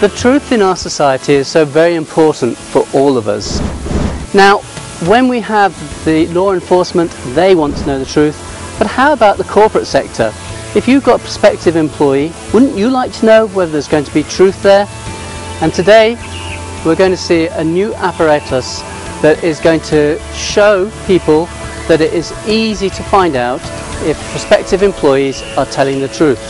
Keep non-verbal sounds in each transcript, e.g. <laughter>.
The truth in our society is so very important for all of us. Now, when we have the law enforcement, they want to know the truth, but how about the corporate sector? If you've got a prospective employee, wouldn't you like to know whether there's going to be truth there? And today, we're going to see a new apparatus that is going to show people that it is easy to find out if prospective employees are telling the truth.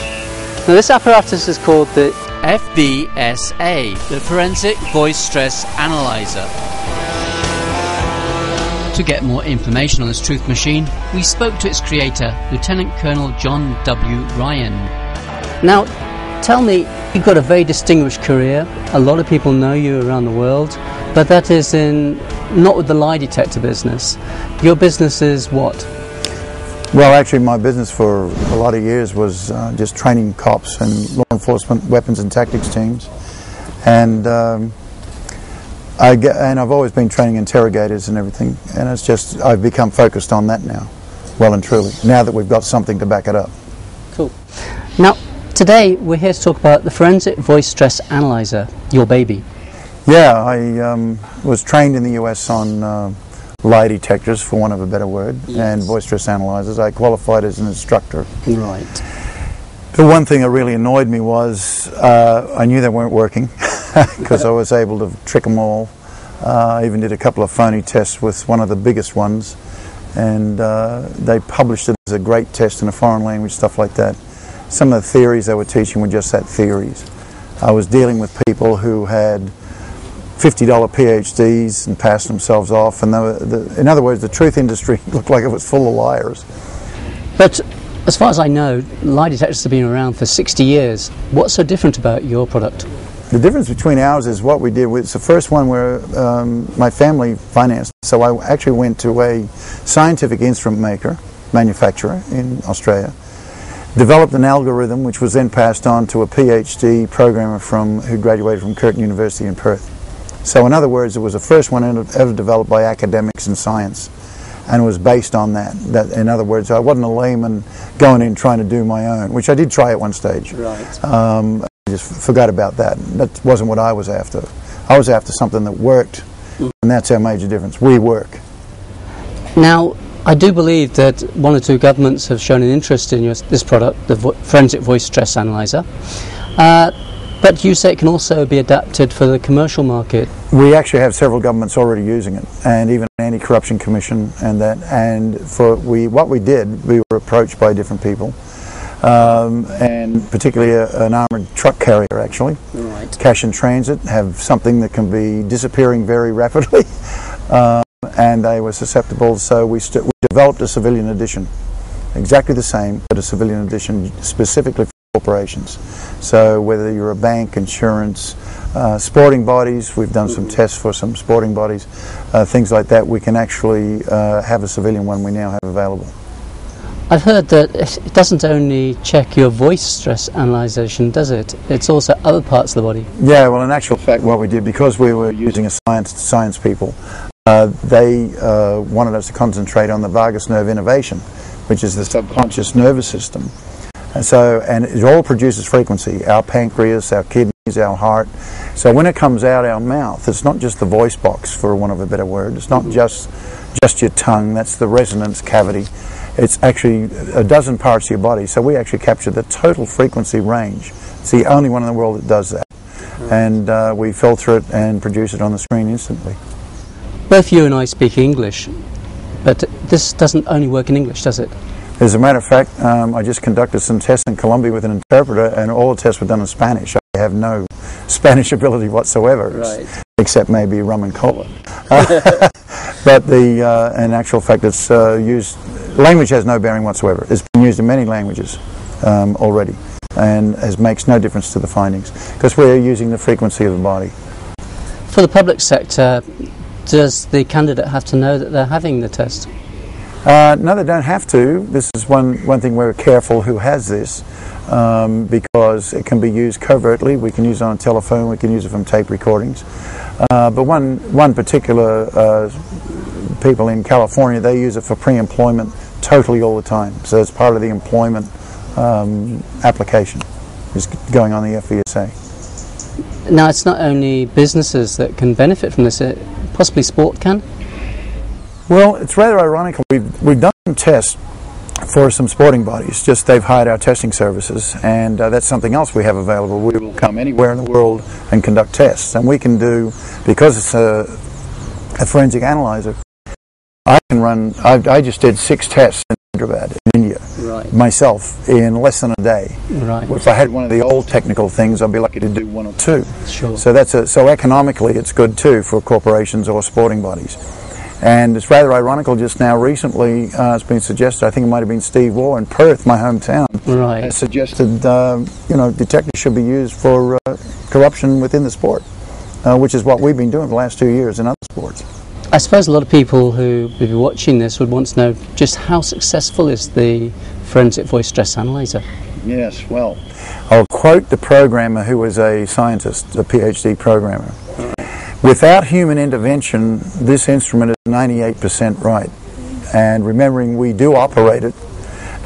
Now this apparatus is called the FVSA, the Forensic Voice Stress Analyzer. To get more information on this truth machine, we spoke to its creator, Lieutenant Colonel John W. Ryan. Now, tell me, you've got a very distinguished career. A lot of people know you around the world, but that is in not with the lie detector business. Your business is what? Well, actually, my business for a lot of years was uh, just training cops and law enforcement weapons and tactics teams, and um, I get, and I've always been training interrogators and everything, and it's just I've become focused on that now, well and truly. Now that we've got something to back it up. Cool. Now, today we're here to talk about the Forensic Voice Stress Analyzer, your baby. Yeah, I um, was trained in the US on. Uh, lie detectors, for want of a better word, yes. and voice stress analyzers. I qualified as an instructor. Right. The one thing that really annoyed me was uh, I knew they weren't working <laughs> because I was able to trick them all. Uh, I even did a couple of phony tests with one of the biggest ones, and uh, they published it as a great test in a foreign language, stuff like that. Some of the theories they were teaching were just that theories. I was dealing with people who had $50 PhDs and passed themselves off. And the, the, in other words, the truth industry <laughs> looked like it was full of liars. But as far as I know, lie detectors have been around for 60 years. What's so different about your product? The difference between ours is what we did. It's the first one where um, my family financed. So I actually went to a scientific instrument maker, manufacturer in Australia, developed an algorithm which was then passed on to a PhD programmer from who graduated from Curtin University in Perth. So in other words, it was the first one ever developed by academics in science and was based on that. that. In other words, I wasn't a layman going in trying to do my own, which I did try at one stage. Right. Um, I just forgot about that. That wasn't what I was after. I was after something that worked, mm. and that's our major difference. We work. Now, I do believe that one or two governments have shown an interest in your, this product, the vo Forensic Voice Stress Analyzer. Uh, but you say it can also be adapted for the commercial market. We actually have several governments already using it, and even an anti-corruption commission, and that. And for we, what we did, we were approached by different people, um, and particularly a, an armored truck carrier, actually, right. cash and transit, have something that can be disappearing very <laughs> rapidly, um, and they were susceptible. So we, we developed a civilian edition, exactly the same, but a civilian edition specifically for corporations. So whether you're a bank, insurance, uh, sporting bodies, we've done some tests for some sporting bodies, uh, things like that, we can actually uh, have a civilian one we now have available. I've heard that it doesn't only check your voice stress analyzation, does it? It's also other parts of the body. Yeah, well, in actual fact, what we did, because we were using a science science people, uh, they uh, wanted us to concentrate on the vagus nerve innervation, which is the subconscious nervous system. And so, and it all produces frequency. Our pancreas, our kidneys, our heart. So when it comes out our mouth, it's not just the voice box, for want of a better word. It's not just just your tongue. That's the resonance cavity. It's actually a dozen parts of your body. So we actually capture the total frequency range. It's the only one in the world that does that. And uh, we filter it and produce it on the screen instantly. Both you and I speak English, but this doesn't only work in English, does it? As a matter of fact, um, I just conducted some tests in Colombia with an interpreter, and all the tests were done in Spanish. I have no <laughs> Spanish ability whatsoever, right. except maybe rum and cola. <laughs> <laughs> but the, uh, in actual fact, it's uh, used. Language has no bearing whatsoever. It's been used in many languages um, already, and it makes no difference to the findings because we're using the frequency of the body. For the public sector, does the candidate have to know that they're having the test? Uh, no, they don't have to. This is one, one thing we're careful who has this um, because it can be used covertly. We can use it on a telephone, we can use it from tape recordings. Uh, but one, one particular uh, people in California, they use it for pre-employment totally all the time. So it's part of the employment um, application is going on the FVSA. Now, it's not only businesses that can benefit from this, uh, possibly sport can. Well, it's rather ironical. We've, we've done some tests for some sporting bodies, just they've hired our testing services, and uh, that's something else we have available. We will come anywhere in the world and conduct tests, and we can do, because it's a, a forensic analyzer, I can run, I, I just did six tests in Hyderabad, in India, Right. myself, in less than a day. Right. If I had one of the old technical things, I'd be lucky to do one or two. Sure. So that's a, so economically, it's good too for corporations or sporting bodies. And it's rather ironical. Just now, recently, uh, it's been suggested. I think it might have been Steve Waugh in Perth, my hometown, Right. has suggested uh, you know detectives should be used for uh, corruption within the sport, uh, which is what we've been doing for the last two years in other sports. I suppose a lot of people who would be watching this would want to know just how successful is the forensic voice stress analyzer. Yes, well, I'll quote the programmer who was a scientist, a PhD programmer. Without human intervention, this instrument is 98% right. And remembering we do operate it,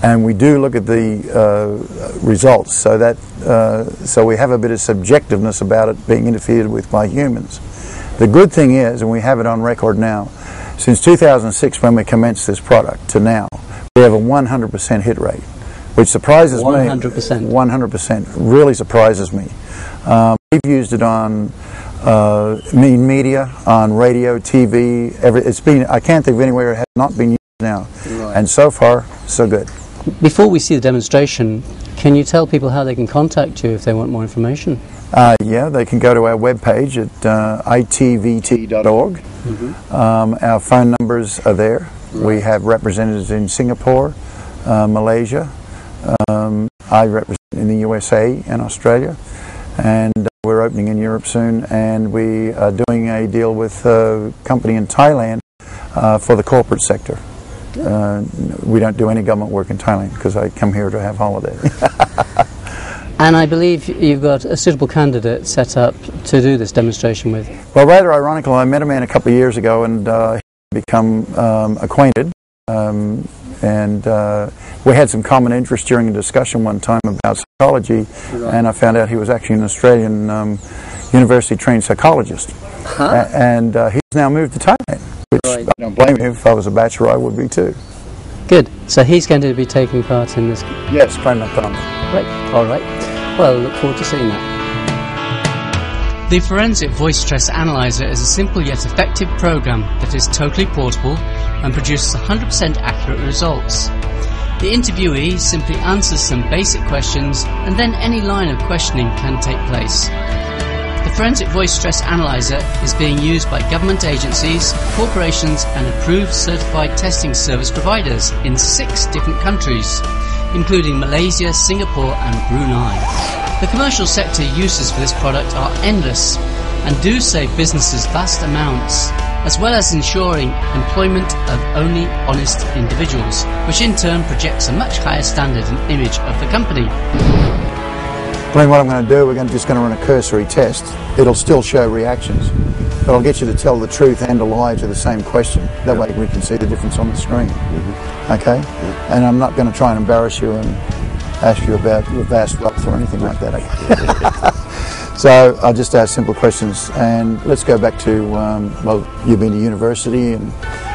and we do look at the uh, results, so that uh, so we have a bit of subjectiveness about it being interfered with by humans. The good thing is, and we have it on record now, since 2006 when we commenced this product to now, we have a 100% hit rate, which surprises me. 100%. 100% really surprises me. Um, we've used it on uh, in media, on radio, TV. Every, it's been. I can't think of anywhere it has not been used now. Right. And so far, so good. Before we see the demonstration, can you tell people how they can contact you if they want more information? Uh, yeah, they can go to our webpage at uh, itvt.org. Um, our phone numbers are there. We have representatives in Singapore, uh, Malaysia. Um, I represent in the USA and Australia. And we're opening in Europe soon. And we are doing a deal with a company in Thailand uh, for the corporate sector. Uh, we don't do any government work in Thailand because I come here to have holiday. <laughs> And I believe you've got a suitable candidate set up to do this demonstration with. Well, rather ironical, I met a man a couple of years ago and uh, become um, acquainted. Um, and uh, we had some common interest during a discussion one time about psychology, and I found out he was actually an Australian um, university trained psychologist. A- and uh, he's now moved to Thailand, which Right. I don't blame him. If I was a bachelor, I would be too. Good. So he's going to be taking part in this. Yes, Thumb. Great. All right. Well, look forward to seeing that. The Forensic Voice Stress Analyzer is a simple yet effective program that is totally portable and produces 100% accurate results. The interviewee simply answers some basic questions and then any line of questioning can take place. The Forensic Voice Stress Analyzer is being used by government agencies, corporations and approved certified testing service providers in six different countries, including Malaysia, Singapore and Brunei. The commercial sector uses for this product are endless and do save businesses vast amounts, as well as ensuring employment of only honest individuals, which in turn projects a much higher standard and image of the company. Glenn, what I'm going to do, we're going to, just going to run a cursory test. It'll still show reactions, but I'll get you to tell the truth and a lie to the same question. That way we can see the difference on the screen. Mm-hmm. Okay? And I'm not going to try and embarrass you and ask you about your vast wealth or anything like that. <laughs> so I'll just ask simple questions. And let's go back to, um, well, you've been to university and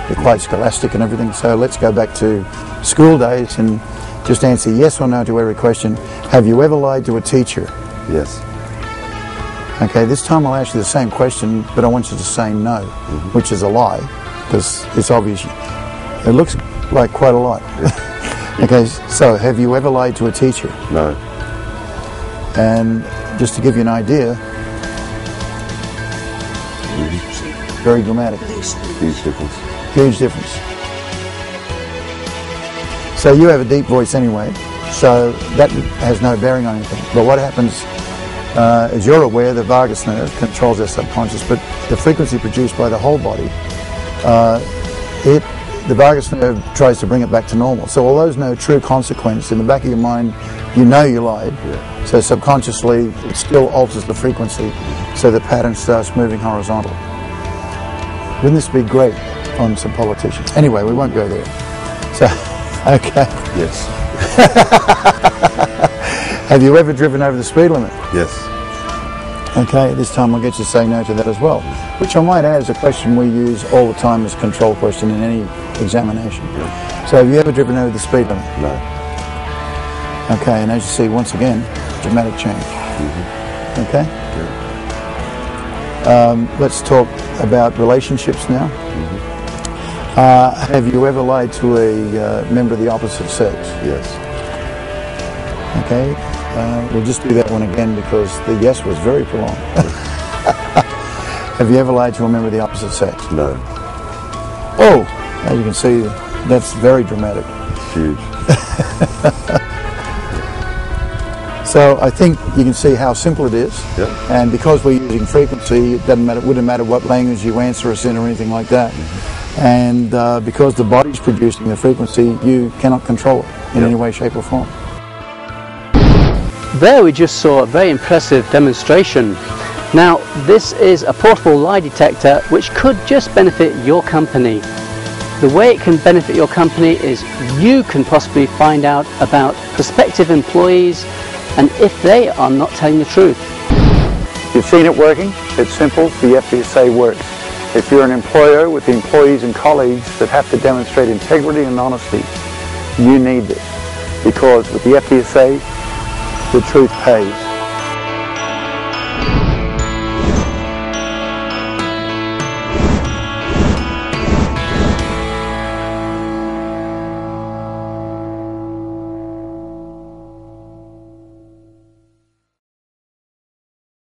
you're quite scholastic and everything. So let's go back to school days and just answer yes or no to every question. Have you ever lied to a teacher? Yes. Okay, this time I'll ask you the same question, but I want you to say no, which is a lie, because it's obvious. It looks like quite a lot. <laughs> okay, so have you ever lied to a teacher? No. And just to give you an idea, very dramatic, Huge difference. huge difference. So you have a deep voice anyway, so that has no bearing on anything. But what happens, uh, as you're aware, the vagus nerve controls our subconscious, but the frequency produced by the whole body, uh, it, the vagus nerve tries to bring it back to normal. So although there's no true consequence, in the back of your mind, you know you lied. So subconsciously, it still alters the frequency, so the pattern starts moving horizontal. Wouldn't this be great on some politicians? Anyway, we won't go there. So, <laughs> okay. Yes. <laughs> Have you ever driven over the speed limit? Yes. Okay, this time I'll get you to say no to that as well. Which I might add is a question we use all the time as a control question in any examination. So have you ever driven over the speed limit? No. Okay, and as you see, once again, dramatic change. Okay? Um, let's talk about relationships now. Uh, have you ever lied to a uh, member of the opposite sex? Yes. Okay, uh, we'll just do that one again because the yes was very prolonged. <laughs> have you ever lied to a member of the opposite sex? No. Oh, as you can see, that's very dramatic. Huge. <laughs> So I think you can see how simple it is. Yep. And because we're using frequency, it doesn't matter, It wouldn't matter what language you answer us in or anything like that. And uh, because the body's producing the frequency, you cannot control it in Yep. any way, shape or form. There we just saw a very impressive demonstration. Now this is a portable lie detector which could just benefit your company. The way it can benefit your company is you can possibly find out about prospective employees and if they are not telling the truth. You've seen it working. It's simple. The FVSA works. If you're an employer with the employees and colleagues that have to demonstrate integrity and honesty, you need this. Because with the FVSA, the truth pays.